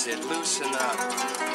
said, loosen up.